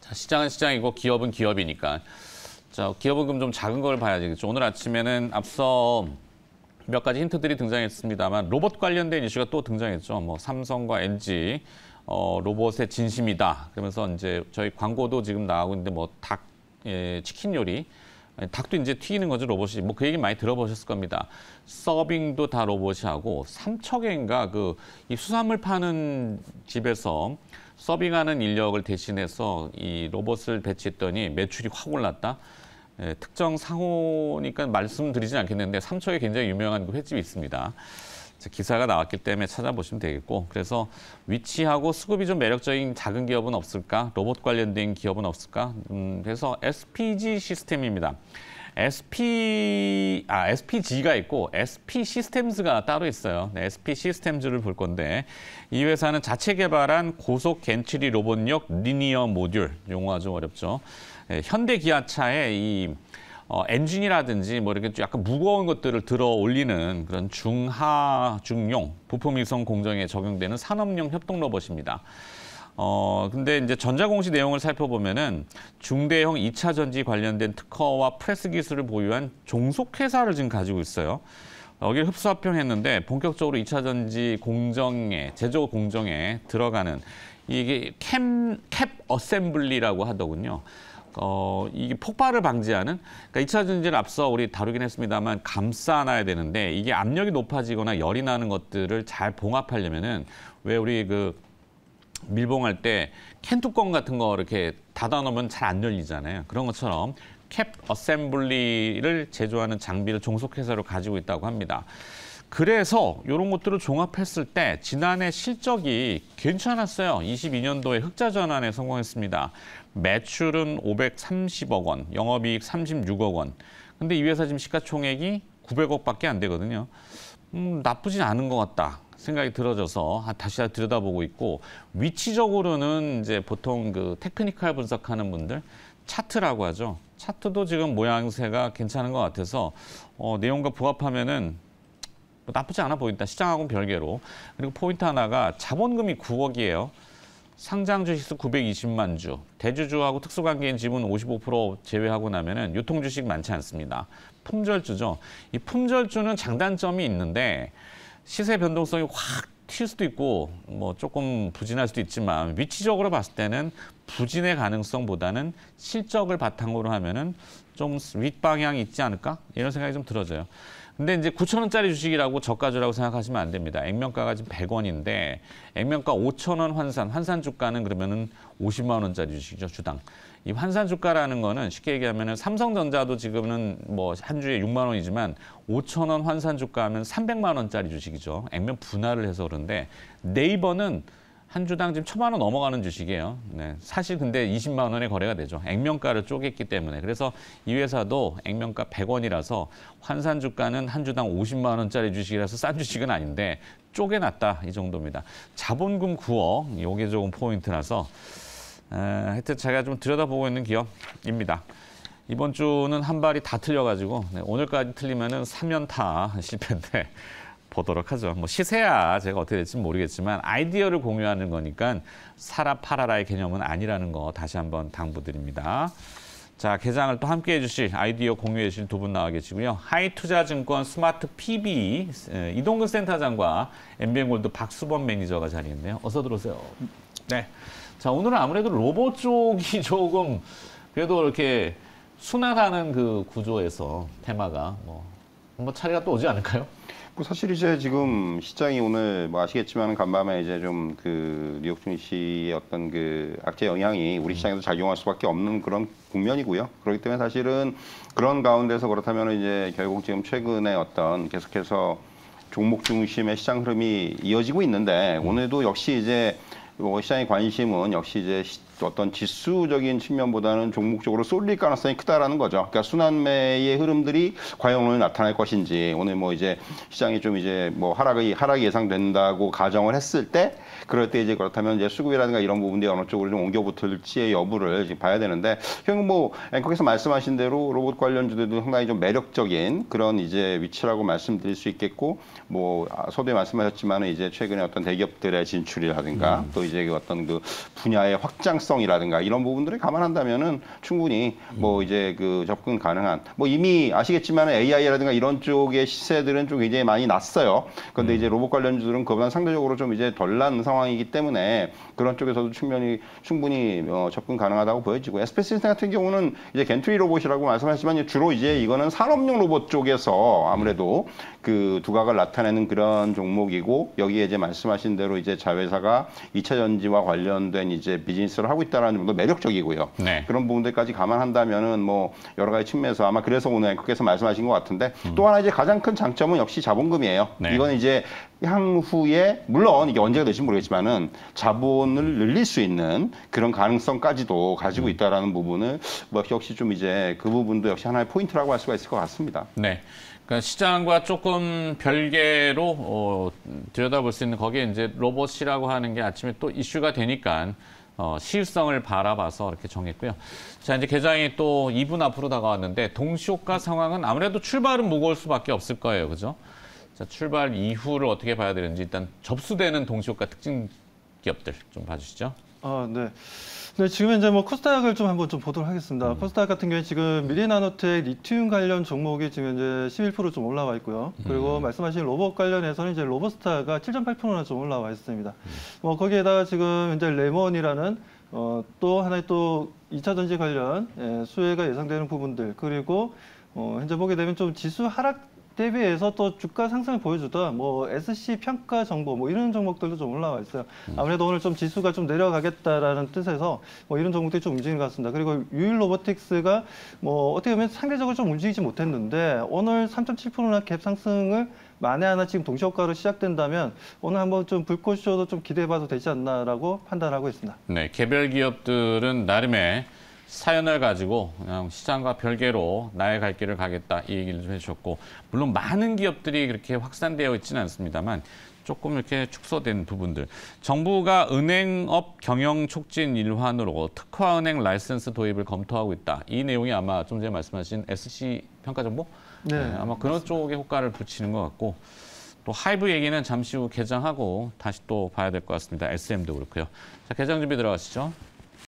자, 시장은 시장이고 기업은 기업이니까. 자, 기업은 좀 작은 걸 봐야 되겠죠. 오늘 아침에는 앞서 몇 가지 힌트들이 등장했습니다만 로봇 관련된 이슈가 또 등장했죠. 뭐 삼성과 LG 어, 로봇의 진심이다. 그러면서 이제 저희 광고도 지금 나가고 있는데 뭐 닭, 예, 치킨 요리 닭도 이제 튀기는 거죠 로봇이 뭐 그 얘기 많이 들어보셨을 겁니다. 서빙도 다 로봇이 하고 삼척인가 그 이 수산물 파는 집에서 서빙하는 인력을 대신해서 이 로봇을 배치했더니 매출이 확 올랐다. 예, 특정 상호니까 말씀드리진 않겠는데 삼척에 굉장히 유명한 그 횟집이 있습니다. 자, 기사가 나왔기 때문에 찾아보시면 되겠고 그래서 위치하고 수급이 좀 매력적인 작은 기업은 없을까? 로봇 관련된 기업은 없을까? 음, 그래서 SPG 시스템입니다. SP 아 SPG가 있고 SP 시스템즈가 따로 있어요. 네, SP 시스템즈를 볼 건데 이 회사는 자체 개발한 고속 gantry 로봇용 linear 모듈 용어가 좀 어렵죠. 예, 현대 기아차의 이 어, 엔진이라든지 뭐 이렇게 좀 약간 무거운 것들을 들어 올리는 그런 중하중용 부품 이송 공정에 적용되는 산업용 협동 로봇입니다. 어, 근데 이제 전자공시 내용을 살펴보면은 중대형 2차 전지 관련된 특허와 프레스 기술을 보유한 종속회사를 지금 가지고 있어요. 여기를 흡수 합병했는데 본격적으로 2차 전지 공정에, 제조 공정에 들어가는 이게 캠, 캡 어셈블리라고 하더군요. 어, 이게 폭발을 방지하는, 그러니까 2차 전지를 앞서 우리 다루긴 했습니다만 감싸놔야 되는데 이게 압력이 높아지거나 열이 나는 것들을 잘 봉합하려면은 왜 우리 그 밀봉할 때 캔 뚜껑 같은 거 이렇게 닫아 놓으면 잘 안 열리잖아요. 그런 것처럼 cap assembly를 제조하는 장비를 종속 회사로 가지고 있다고 합니다. 그래서 이런 것들을 종합했을 때 지난해 실적이 괜찮았어요. 22년도에 흑자 전환에 성공했습니다. 매출은 530억 원, 영업이익 36억 원. 근데 이 회사 지금 시가총액이 900억밖에 안 되거든요. 음, 나쁘진 않은 것 같다. 생각이 들어져서 다시 들여다보고 있고 위치적으로는 이제 보통 그 technical 분석하는 분들 차트라고 하죠. 차트도 지금 모양새가 괜찮은 것 같아서 어, 내용과 부합하면은 뭐 나쁘지 않아 보인다. 시장하고는 별개로. 그리고 포인트 하나가 자본금이 9억이에요. 상장 주식수 920만 주, 대주주하고 특수관계인 지분 55% 제외하고 나면은 유통 주식 많지 않습니다. 품절주죠. 이 품절주는 장단점이 있는데 시세 변동성이 확 튈 수도 있고 뭐 조금 부진할 수도 있지만 위치적으로 봤을 때는 부진의 가능성보다는 실적을 바탕으로 하면은 좀 윗방향이 있지 않을까 이런 생각이 좀 들어져요. 근데 이제 9천 원짜리 주식이라고 저가주라고 생각하시면 안 됩니다. 액면가가 지금 100원인데 액면가 5천 원 환산, 환산 주가는 그러면은 50만 원짜리 주식이죠, 주당. 이 환산 주가라는 거는 쉽게 얘기하면은 삼성전자도 지금은 뭐 한 주에 6만 원이지만 5천 원 환산 주가 하면 300만 원짜리 주식이죠. 액면 분할을 해서 그런데 네이버는 한 주당 지금 천만 원 넘어가는 주식이에요. 네. 사실 근데 20만 원에 거래가 되죠. 액면가를 쪼갰기 때문에. 그래서 이 회사도 액면가 100원이라서 환산 주가는 한 주당 50만 원짜리 주식이라서 싼 주식은 아닌데 쪼개놨다 이 정도입니다. 자본금 9억 요게 조금 포인트라서 에, 하여튼 제가 좀 들여다보고 있는 기업입니다. 이번 주는 한 발이 다 틀려가지고 네, 오늘까지 틀리면은 3연타 실패인데 보도록 하죠. 뭐 시세야 제가 어떻게 될지 모르겠지만 아이디어를 공유하는 거니까 사라 팔아라의 개념은 아니라는 거 다시 한번 당부드립니다. 자, 개장을 또 함께 해주실 아이디어 공유해 주실 두 분 나와 계시고요. 하이투자증권 스마트 PB 이동근 센터장과 MBN골드 박수범 매니저가 자리했네요. 어서 들어오세요. 네. 자, 오늘은 아무래도 로봇 쪽이 조금 그래도 이렇게 순환하는 그 구조에서 테마가 뭐, 뭐 차례가 또 오지 않을까요? 뭐 사실 이제 지금 시장이 오늘 뭐 아시겠지만 간밤에 이제 좀 그 뉴욕 증시의 어떤 그 악재 영향이 우리 시장에서 작용할 수밖에 없는 그런 국면이고요. 그렇기 때문에 사실은 그런 가운데서 그렇다면 이제 결국 지금 최근에 어떤 계속해서 종목 중심의 시장 흐름이 이어지고 있는데 오늘도 역시 이제 뭐 시장의 관심은 역시 이제 어떤 지수적인 측면보다는 종목적으로 쏠릴 가능성이 크다라는 거죠. 그러니까 순환매의 흐름들이 과연 오늘 나타날 것인지 오늘 뭐 이제 시장이 좀 이제 뭐 하락이 하락이 예상된다고 가정을 했을 때 그럴 때 이제 그렇다면 이제 수급이라든가 이런 부분들이 어느 쪽으로 좀 옮겨 붙을지의 여부를 지금 봐야 되는데 결국 뭐 앵커께서 말씀하신 대로 로봇 관련주들도 상당히 좀 매력적인 그런 이제 위치라고 말씀드릴 수 있겠고 뭐 아, 서두에 말씀하셨지만은 이제 최근에 어떤 대기업들의 진출이라든가 또 이제 그 어떤 그 분야의 확장 성이라든가 이런 부분들을 감안한다면은 충분히 뭐 이제 그 접근 가능한 뭐 이미 아시겠지만 AI라든가 이런 쪽의 시세들은 좀 굉장히 많이 났어요. 그런데 이제 로봇 관련주들은 그보다 상대적으로 좀 이제 덜 난 상황이기 때문에 그런 쪽에서도 측면이 충분히 어, 접근 가능하다고 보여지고 에스피시스템스 같은 경우는 이제 gantry 로봇이라고 말씀하셨지만 주로 이제 이거는 산업용 로봇 쪽에서 아무래도 그 두각을 나타내는 그런 종목이고 여기에 이제 말씀하신 대로 이제 자회사가 2차 전지와 관련된 이제 비즈니스를 하고 있다는 점도 매력적이고요. 네. 그런 부분들까지 감안한다면은 뭐 여러 가지 측면에서 아마 그래서 오늘 앵커께서 말씀하신 것 같은데 또 하나 이제 가장 큰 장점은 역시 자본금이에요. 네. 이건 이제 향후에 물론 이게 언제가 될지 모르겠지만은 자본을 늘릴 수 있는 그런 가능성까지도 가지고 있다라는 부분을 뭐 역시 좀 이제 그 부분도 역시 하나의 포인트라고 할 수가 있을 것 같습니다. 네. 그러니까 시장과 조금 별개로 어, 들여다볼 수 있는 거기에 이제 로봇이라고 하는 게 아침에 또 이슈가 되니까 어, 시일성을 바라봐서 이렇게 정했고요. 자, 이제 개장이 또 2분 앞으로 다가왔는데 동시효과 상황은 아무래도 출발은 무거울 수밖에 없을 거예요. 그죠? 자, 출발 이후를 어떻게 봐야 되는지 일단 접수되는 동시효과 특징 기업들 좀 봐주시죠. 아, 네. 네, 지금 이제 뭐 코스닥을 좀 한번 좀 보도록 하겠습니다. 코스닥 같은 경우에 지금 미래나노텍 리튬 관련 종목이 지금 이제 11%좀 올라와 있고요. 그리고 말씀하신 로봇 관련해서는 이제 로버스타가 7.8%나 좀 올라와 있습니다. 뭐 거기에다가 지금 이제 레몬이라는 어, 또 하나의 또 2차 전지 관련 예, 수혜가 예상되는 부분들 그리고 어, 현재 보게 되면 좀 지수 하락 대비해서 또 주가 상승을 보여주던 뭐 SC 평가 정보 뭐 이런 종목들도 좀 올라와 있어요. 아무래도 오늘 좀 지수가 좀 내려가겠다라는 뜻에서 뭐 이런 종목들이 좀 움직이는 것 같습니다. 그리고 유일 로보틱스가 뭐 어떻게 보면 상대적으로 좀 움직이지 못했는데 오늘 3.7%나 갭 상승을 만에 하나 지금 동시효과로 시작된다면 오늘 한번 좀 불꽃쇼도 좀 기대해봐도 되지 않나라고 판단하고 있습니다. 네, 개별 기업들은 나름의 사연을 가지고 그냥 시장과 별개로 나의 갈 길을 가겠다 이 얘기를 좀 해주셨고 물론 많은 기업들이 그렇게 확산되어 있지는 않습니다만 조금 이렇게 축소된 부분들. 정부가 은행업 경쟁 촉진 일환으로 특화은행 라이센스 도입을 검토하고 있다. 이 내용이 아마 좀 전에 말씀하신 SCI평가정보? 네, 아마 그런 쪽에 효과를 붙이는 것 같고 또 하이브 얘기는 잠시 후 개장하고 다시 또 봐야 될 것 같습니다. SM도 그렇고요. 자 개장 준비 들어가시죠.